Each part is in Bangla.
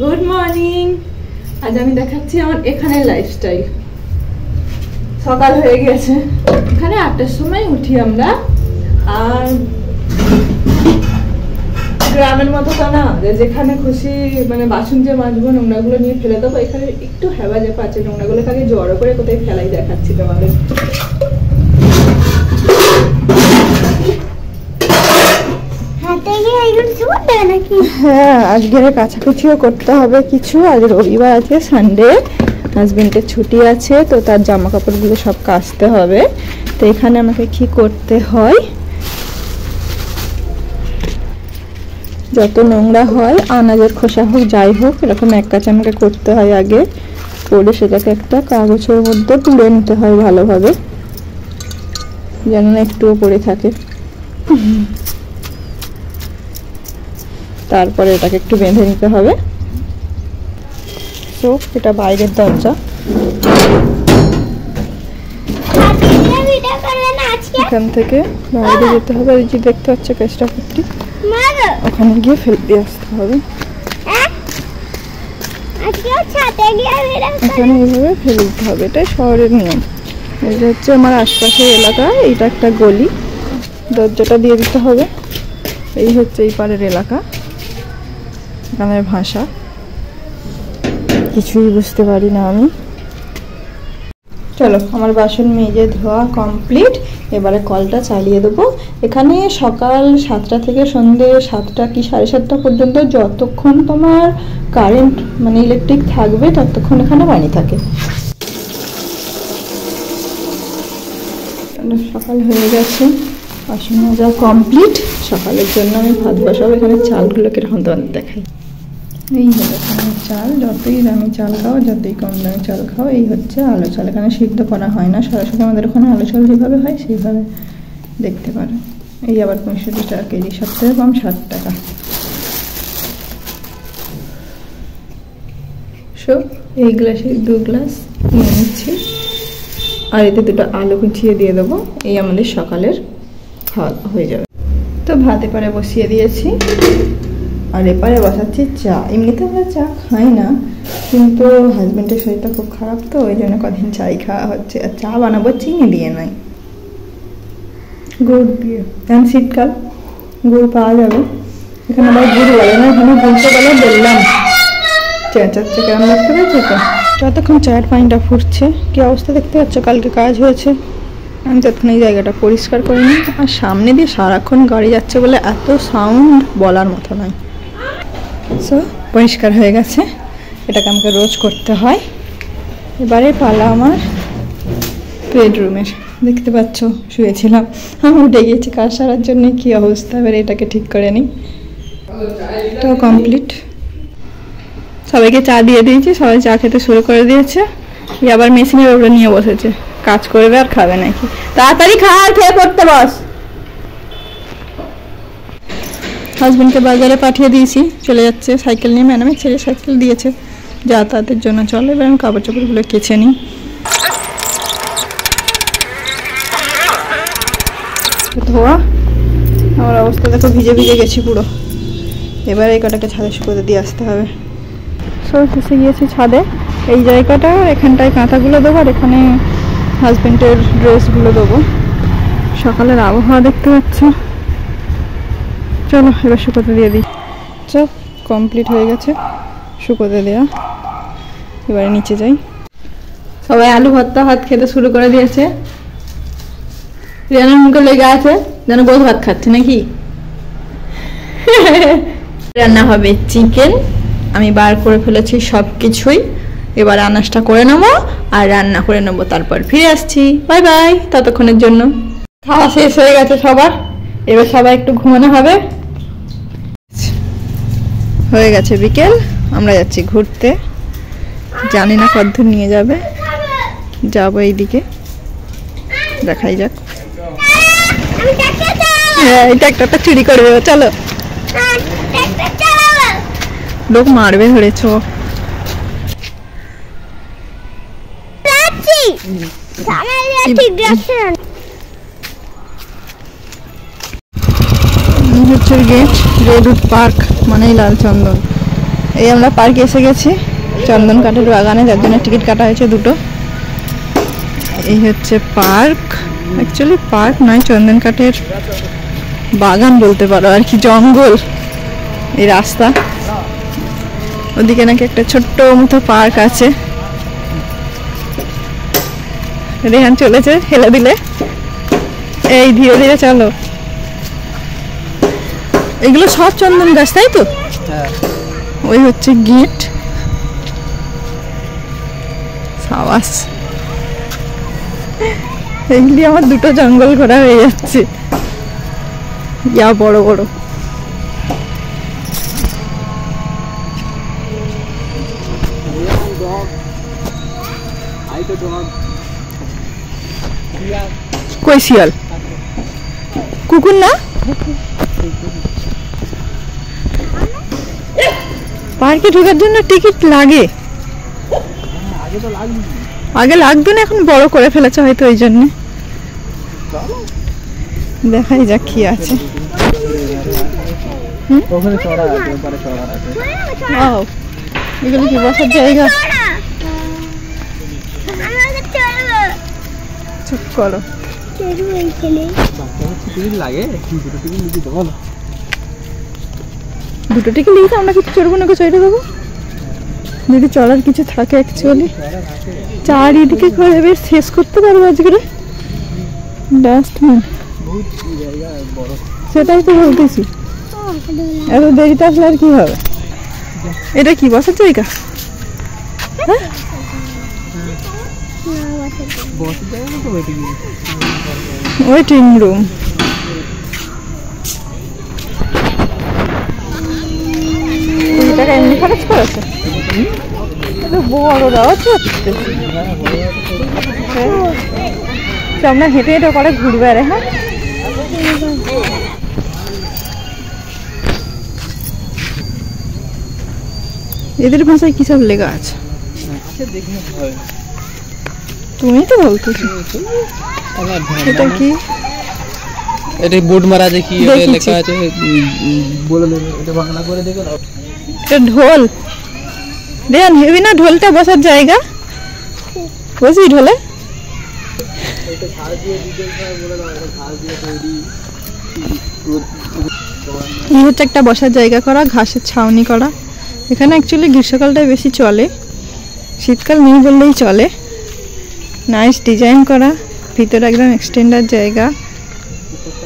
গুড মর্নিং আজ আমি দেখাচ্ছি আমার এখানের লাইফস্টাইল সকাল হয়ে গেছে। এখানে আটটার সময় উঠি আমরা। আর গ্রামের মতো তো না, যে যেখানে খুশি মানে বাসন যে মাজবো, নোংরাগুলো নিয়ে ফেলে দেবো, এখানে একটু হেবা জেপা আছে, নোংরাগুলোকে আগে জড়ো করে কোথায় ফেলাই দেখাচ্ছি তোমাদের। হ্যাঁ আজকে কাছাকুচিও করতে হবে কিছু। আজ রবিবার আছে সানডে হাজবেন্ডের ছুটি আছে, তো তার জামা কাপড়গুলো সব কাচতে হবে। তো এখানে আমাকে কি করতে হয়? যত নোংরা হয়, আনাজের খোসা হোক, যাই হোক, এরকম এক কাছে আমাকে করতে হয় আগে। করে সেটাকে একটা কাগজের মধ্যে তুলে নিতে হয় ভালোভাবে, যেন না একটুও পড়ে থাকে। তারপরে এটাকে একটু বেঁধে নিতে হবে। তো এটা বাইরের দরজা। এখান থেকে বাইরে যেতে হবে। ওই যে দেখতে পাচ্ছ কেসটা ফুটি ওখানে গিয়ে ফেলে দিয়ে আসতে হবে। এখানে এইভাবে ফেলে দিতে হবে। এটাই শহরের নিয়ম। এটা হচ্ছে আমার আশপাশের এলাকা। এইটা একটা গলি। দরজাটা দিয়ে দিতে হবে। এই হচ্ছে এই পারের এলাকা। এখানের ভাষা। কিছুই বুঝতে পারি না আমি। চলো, আমার বাসন মেজে ধোয়া কমপ্লিট এবারে কলটা চালিয়ে দেবো। এখানে সকাল সাতটা থেকে সন্ধে সাতটা কি সাড়ে সাতটা পর্যন্ত যতক্ষণ তোমার কারেন্ট মানে ইলেকট্রিক থাকবে, ততক্ষণ এখানে পানি থাকে। সকাল হয়ে গেছে। বাসন মাজা কমপ্লিট সকালের জন্য আমি ভাত বসাবো, এখানে চালগুলো কীরকম তোমাদের দেখাই। এই হলো এখানে চাল। যতই দামি চাল খাও, যতই কম দামি চাল খাও, এই হচ্ছে আলো চাল। এখানে সিদ্ধ করা হয় না। সরাসরি আমাদের ওখানে আলো চাল যেভাবে হয়, সেইভাবে দেখতে পারো। এই আবার পঁয়ষট্টি টাকা কেজি। সব থেকে কম ষাট টাকা। সো, এই গ্লাসে দু গ্লাস নিয়ে নিচ্ছি। আর এতে দুটো আলু কুচিয়ে দিয়ে দেবো। এই আমাদের সকালের খাওয়া হয়ে যাবে। তো ভাতে পারে বসিয়ে দিয়েছি। আর এপারে বসাচ্ছি চা। এমনিতে আমরা চা খাই না কিন্তু হাজব্যান্ডের শরীরটা খুব খারাপ তো ওই জন্য কদিন চাই খাওয়া হচ্ছে। আর চা বানাবো চিনি দিয়ে নাই গুড় দিয়ে? এখন শীতকাল। গুড় পাওয়া যাবে। এখানে আবার গুড় বলে না এখানে গুড়তে গেলে বললাম। চেঁচাচ্ছে কেমন দেখতে পাচ্ছ তো? যতক্ষণ চায়ের পানিটা ফুটছে কি অবস্থা দেখতে পাচ্ছ? কালকে কাজ হয়েছে। আমি ততক্ষণ এই জায়গাটা পরিষ্কার করে নিই। আর সামনে দিয়ে সারাক্ষণ গাড়ি যাচ্ছে বলে এত সাউন্ড বলার মতো নয়। সো পরিষ্কার হয়ে গেছে। এটাকে আমাকে রোজ করতে হয়। এবারে পালা আমার বেডরুমের দেখতে পাচ্ছ, শুয়েছিলাম। আমি উঠে গিয়েছি, কাজ সারার জন্য কী অবস্থা? এবার এটাকে ঠিক করে নিই। তো কমপ্লিট সবাইকে চা দিয়ে দিয়েছি, সবাই চা খেতে শুরু করে দিয়েছে। আবার মেশিনের ওপরে নিয়ে বসেছে। কাজ করবে আর খাবে নাকি? তাড়াতাড়ি খা আর খেয়ে পড়তে বস। হাজবেন্ডকে বাজারে পাঠিয়ে দিয়েছি, চলে যাচ্ছে সাইকেল নিয়ে। ম্যাডামে ছেলে সাইকেল দিয়েছে যাতায়াতের জন্য চলে। এবার আমি কাপড় চাপড়গুলো কেচে নিই। ধোয়া, আমার অবস্থা দেখো ভিজে ভিজে গেছি পুরো। এবার এই কটাকে ছাদে শুকোতে দিয়ে আসতে হবে। সো এসে গিয়েছি ছাদে। এই জায়গাটা, এখানটায় কাঁথাগুলো দেবো আর এখানে হাজবেন্ডের ড্রেসগুলো দেবো। সকালের আবহাওয়া দেখতে পাচ্ছ। চলো এবার শুকোতে দিয়ে দিই। চল কমপ্লিট হয়ে গেছে শুকোতে দেওয়া এবারে নিচে যাই। সবাই আলু ভর্তা ভাত খেতে শুরু করে দিয়েছে। রিয়ানার মুখে লেগে আছে যেন বোধ ভাত খাচ্ছে নাকি? রান্না হবে চিকেন। আমি বার করে ফেলেছি সব কিছুই এবার আনাজটা করে নেব আর রান্না করে নেব তারপর ফিরে আসছি। বাই বাই ততক্ষণের জন্য। খাওয়া শেষ হয়ে গেছে সবার। এবার সবাই একটু ঘুমানো হবে। হয়ে গেছে বিকেল আমরা যাচ্ছি ঘুরতে। জানি না কদ্দূর নিয়ে যাবে। যাব এইদিকে। দেখাই যাক। হ্যাঁ এটা একটা একটা চুরি করবে চলো। লোক মারবে ধরেছ। ঠিক হচ্ছে গেট রেডউড পার্ক মানেই লাল চন্দন। এই আমরা পার্কে এসে গেছি, চন্দন কাঠের বাগানে, যার জন্য টিকিট কাটা হয়েছে দুটো। এই হচ্ছে পার্ক অ্যাকচুয়ালি পার্ক নয়, চন্দন কাঠের বাগান বলতে পারো, আর কি জঙ্গল। এই রাস্তা। ওদিকে নাকি একটা ছোট্ট মতো পার্ক আছে। রেহান চলেছে ফেলে দিলে। এই ধীরে ধীরে চলো। এগুলো সব চন্দন গাছ তাই তো? হ্যাঁ। ওই হচ্ছে গিট। সাবাস। এগুলি আমার দুটো জঙ্গল ঘোরা হয়ে যাচ্ছে। ইয়া বড় বড়। কই শিয়াল? কুকুর না? পার্কে ঢোকার জন্য টিকিট লাগে। আগে লাগবে লাগতো না এখন বড় করে ফেলেছে হয়তো ওই জন্য। দেখাই যাক কি আছে। এগুলো কি বসার জায়গা? চুপ করো। লাগে দুটো টিকিট নিতে তো বলো দুটো আমরা কিছু চড়বো না চড়ে দেবো যদি চড়ার কিছু থাকে অ্যাকচুয়ালি চারিদিকে করে বেশ শেষ করতে পারব আজকে ডাস্টবিন সেটাই তো বলতেছি। এত দেরিতে আসলে আর কি হবে? এটা কি বসার জায়গা? ওইদিকে ওয়েটিং রুম। টাকা এমনি খরচ করেছে? এটা বড় রাওয়াজ হচ্ছে তো আমরা হেঁটে হেঁটে করে ঘুরবে রে হ্যাঁ? এদের ভাষায় কি সব লেখা আছে? দেখে তুমি তো বলতেছো এটা কি? এটা বোর্ড মারা কি লেখা আছে বলে দেবে এটা বাংলা করে দেখো এটা ঢোল। দেন হেবি না ঢোলটা? বসার জায়গা? বসি ঢোলে। এই হচ্ছে একটা বসার জায়গা করা, ঘাসের ছাউনি করা। এখানে অ্যাকচুয়ালি গ্রীষ্মকালটাই বেশি চলে। শীতকাল নেই বললেই চলে। নাইস ডিজাইন করা। ভিতরে একদম এক্সটেন্ডার জায়গা।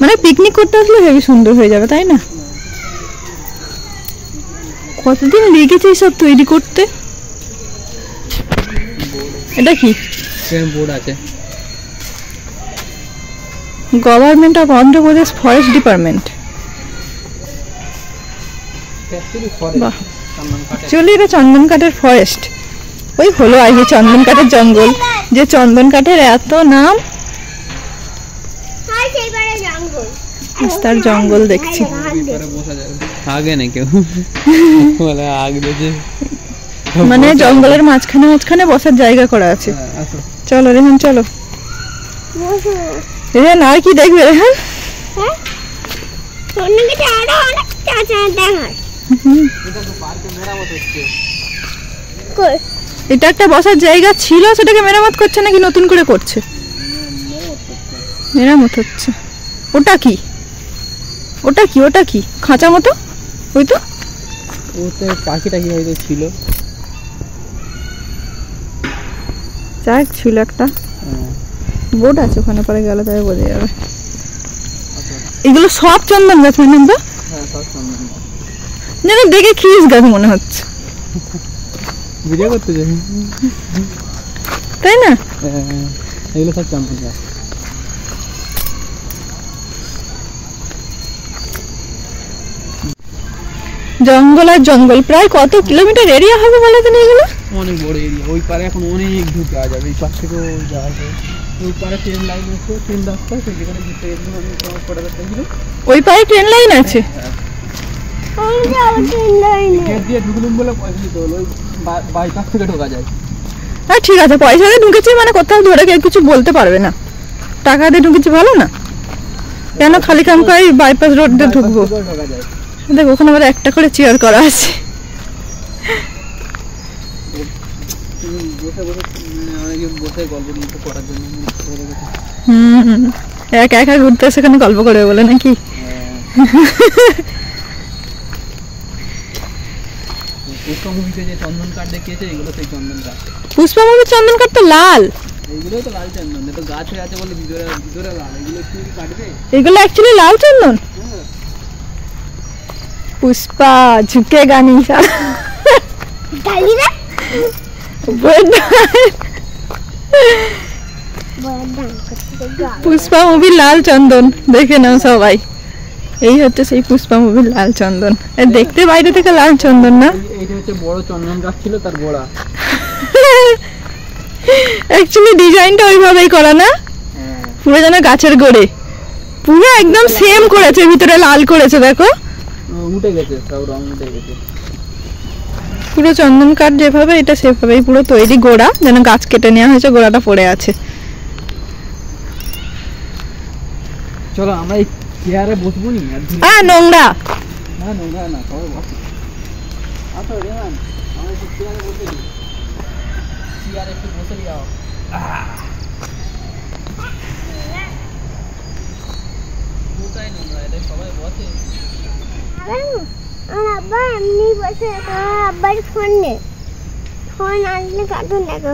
মানে পিকনিক করতে আসলে হেবি সুন্দর হয়ে যাবে, তাই না? কতদিন লেগেছে সব তৈরি করতে? এটা কি? সেম বোর্ড আছে। Government of Andhra Pradesh forest department actually এটা চন্দন কাঠের ফরেস্ট ওই হলো আর কি চন্দন কাঠের জঙ্গল। যে চন্দন কাঠের এত নাম রাস্তার জঙ্গল দেখছি। আগে না কেউ। বলে যে মানে জঙ্গলের মাঝখানে মাঝখানে বসার জায়গা করা আছে। হ্যাঁ, চলো রেহান চলো। রেহান আর কি দেখবে রেহান? এটা একটা বসার জায়গা ছিল সেটাকে মেরামত করছে নাকি নতুন করে করছে? মেরামত হচ্ছে। ওটা কি? ওটা কি ওটা কি? খাঁচা মতো? ওই তো? ওতে পাখি টাকি হয়তো ছিল? যাক ছিল একটা। হ্যাঁ, বোর্ড আছে ওখানে পরে গেলে তবে বোঝা যাবে। এগুলো সব চন্দন গাছ মানে তো? হ্যাঁ যেন দেখে খিরিস গাছ মনে হচ্ছে। ভিডিও করতে যাই তাই না? হ্যাঁ, এগুলো সব চাম্পিং গাছ। জঙ্গল আর জঙ্গল প্রায় কত কিলোমিটার এরিয়া হবে বলে তো এগুলো? অনেক বড় এরিয়া ওই পারে এখন অনেক দূর যাওয়া যাবে এই পার থেকেও যাওয়া যাবে। ওই পারে ট্রেন লাইন আছে ট্রেন রাস্তা আছে ঘুরতে গেছিলাম আমি তোমার ফটো ওই পায়ে ট্রেন লাইন আছে? আমি যাব ট্রেন লাইনে গেট দিয়ে ঢুকলুম বলে পয়সা দিতে হলো ওই বাইপাস থেকে ঢোকা যায়। হ্যাঁ ঠিক আছে পয়সা দিয়ে ঢুকেছি মানে কোথাও ধরে কেউ কিছু বলতে পারবে না। টাকা দিয়ে ঢুকেছি ভালো না? কেন খালি কাম করে বাইপাস রোড দিয়ে ঢুকবো? ঢোকা যায়। দেখ ওখানে আবার একটা করে চেয়ার করা আছে। এক একা ঘুরতে সেখানে গল্প করে বলে নাকি? পুষ্পা যে চন্দন কাঠ এগুলো সেই পুষ্পা মুভির চন্দন কাঠ তো লাল। এইগুলো তো লাল চন্দন গাছ হয়ে আছে বলে ভিতরে ভিতরে লাল। এগুলো কি কাটবে? এগুলো অ্যাকচুয়ালি লাল চন্দন। দাম করতে গাল পুষ্পা মুভির লাল চন্দন দেখে নাও সবাই। এই হচ্ছে সেই পুষ্পা মুভির লাল চন্দন। এ দেখতে বাইরে থেকে লাল চন্দন না? এই- এইটা হচ্ছে বড় চন্দন গাছ ছিল তার গোড়া। অ্যাকচুয়ালি ডিজাইনটা ওইভাবেই করা না? হ্যাঁ। পুরো যেন গাছের গোড়ে। পুরো একদম সেম করেছে ভিতরে লাল করেছে দেখো। উঠে গেছে সব রং উঠে গেছে। পুরো চন্দন কাঠ যেভাবে এটা সেভাবেই পুরো তৈরি গোড়া যেন গাছ কেটে নেওয়া হয়েছে গোড়াটা পড়ে আছে। চলো আমরা এই চেয়ারে বসবো নি? নোংরা। না নোংরা না সবাই বসো। আসো রেহান আমরা একটু চেয়ারে বসে চেয়ারে একটু বসে কোথায় নোংরা এটা সবাই বসে। আমার আব্বা এমনি বসে আমার আব্বার ফোন নেই। ফোন কার্টুন দেখা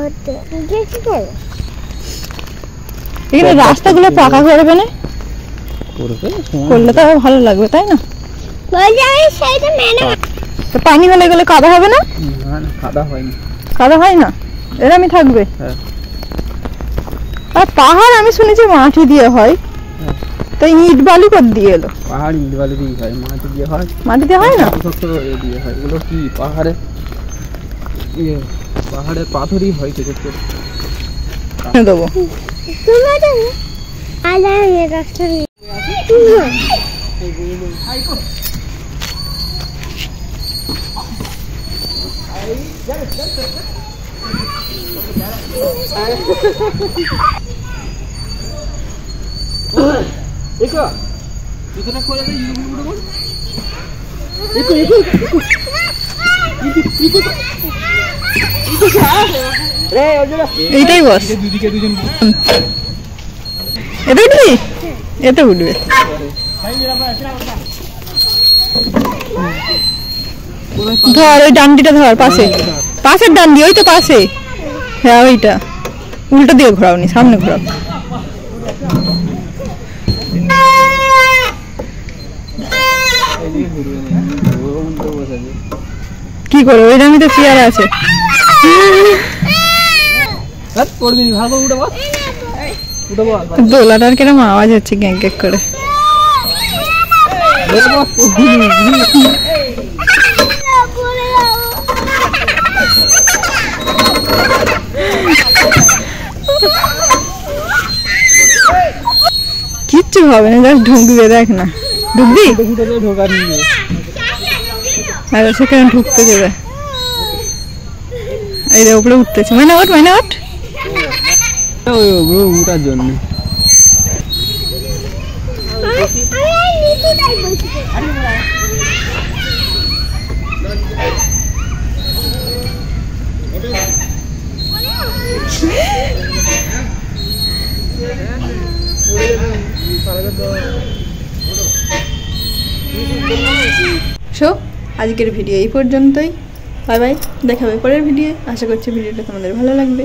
এখানে রাস্তাগুলো পাকা করবে না? করলে তো ভালো লাগবে তাই না? মেনে পানি হলে গেলে কাদা হবে না? কাদা হয় না? এরমই থাকবে? হ্যাঁ। আর পাহাড় আমি শুনেছি মাটি দিয়ে হ্যাঁ। তো ইট বালি কর দিয়ে এলো। পাহাড় ইট বালি দিয়ে হয় মাটি দিয়ে হয়। মাটি দিয়ে হয় না? শক্ত দিয়ে হয়। এগুলো কি পাহাড়ে? ইয়ে পাহাড়ের পাথরই হয় ছোট ছোট দেবো। তুমি একা বল। একো একো এইটাই বস। দুদিকে দুজন এটা উঠবি এটা উঠবে। ধর ওই ডান্ডিটা ধর পাশে। পাশের ডান্ডি ওই তো পাশে। হ্যাঁ ওইটা। উল্টো দিয়ে ঘোরাও নি সামনে ঘোরাও এইদিকে ঘুরবে ও উল্টো বসে আছে কি করব? ওই চেয়ার আছে। হ্যাঁ? করে উঠে বল। উঠে বল। দোলাটার কিরম আওয়াজ হচ্ছে গ্যাং গ্যাং করে। কিচ্ছু হবে না জাস্ট ঢুকবে দেখ না। ঢুকবি? ঢোকার নিয়ে। আর সেখানে ঢুকতে দেবে। এই রে উপরে উঠতেছে। মানে ওঠ মানে ওঠ উঠার জন্য আমি নিচেটাই বসি সো আজকের ভিডিও এই পর্যন্তই। বাই বাই দেখা হবে পরের ভিডিও। আশা করছি ভিডিওটা তোমাদের ভালো লাগবে।